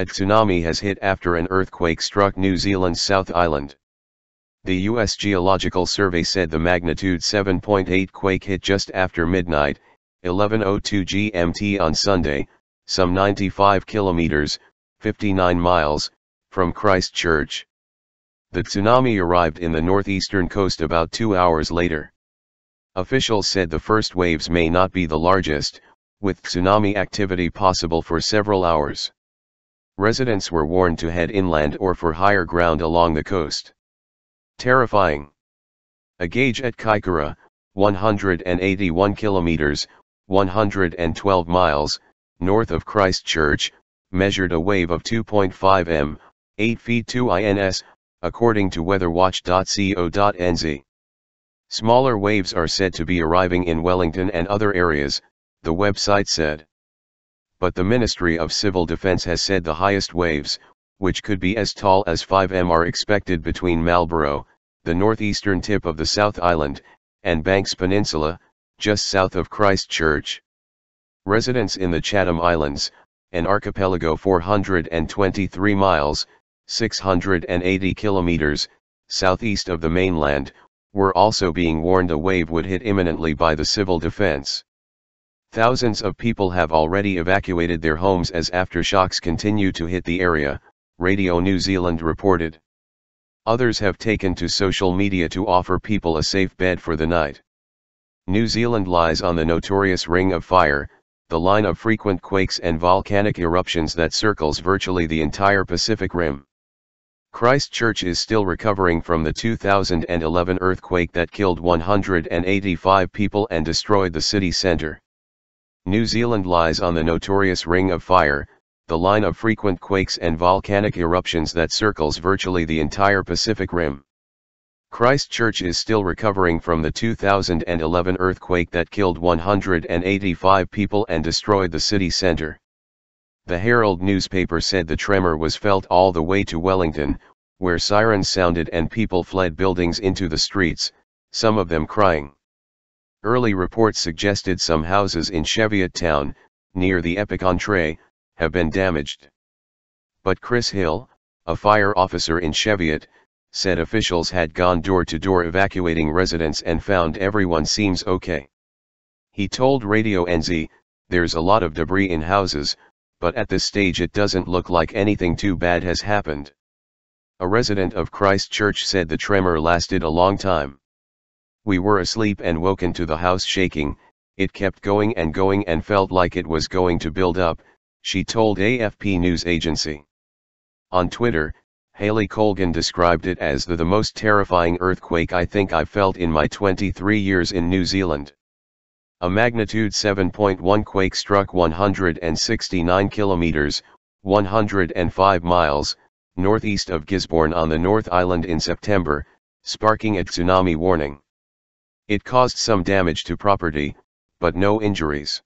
A tsunami has hit after an earthquake struck New Zealand's South Island. The U.S. Geological Survey said the magnitude 7.8 quake hit just after midnight, 11.02 GMT on Sunday, some 95 kilometers, 59 miles, from Christchurch. The tsunami arrived in the northeastern coast about two hours later. Officials said the first waves may not be the largest, with tsunami activity possible for several hours. Residents were warned to head inland or for higher ground along the coast. Terrifying. A gauge at Kaikoura, 181 kilometers, 112 miles, north of Christchurch, measured a wave of 2.5 m, 8 feet 2 ins, according to weatherwatch.co.nz. Smaller waves are said to be arriving in Wellington and other areas, the website said. But the Ministry of Civil Defence has said the highest waves, which could be as tall as 5 m are expected between Marlborough, the northeastern tip of the South Island, and Banks Peninsula, just south of Christchurch. Residents in the Chatham Islands, an archipelago 423 miles, 680 kilometers, southeast of the mainland, were also being warned a wave would hit imminently by the civil defense. Thousands of people have already evacuated their homes as aftershocks continue to hit the area, Radio New Zealand reported. Others have taken to social media to offer people a safe bed for the night. New Zealand lies on the notorious Ring of Fire, the line of frequent quakes and volcanic eruptions that circles virtually the entire Pacific Rim. Christchurch is still recovering from the 2011 earthquake that killed 185 people and destroyed the city centre. New Zealand lies on the notorious Ring of Fire, the line of frequent quakes and volcanic eruptions that circles virtually the entire Pacific Rim. Christchurch is still recovering from the 2011 earthquake that killed 185 people and destroyed the city centre. The Herald newspaper said the tremor was felt all the way to Wellington, where sirens sounded and people fled buildings into the streets, some of them crying. Early reports suggested some houses in Cheviot town, near the epicentre, have been damaged. But Chris Hill, a fire officer in Cheviot, said officials had gone door to door evacuating residents and found everyone seems okay. He told Radio NZ, there's a lot of debris in houses, but at this stage it doesn't look like anything too bad has happened. A resident of Christchurch said the tremor lasted a long time. We were asleep and woken to the house shaking, it kept going and going and felt like it was going to build up, she told AFP news agency. On Twitter, Haley Colgan described it as the, the most terrifying earthquake I think I've felt in my 23 years in New Zealand. A magnitude 7.1 quake struck 169 kilometers, 105 miles, northeast of Gisborne on the North Island in September, sparking a tsunami warning. It caused some damage to property, but no injuries.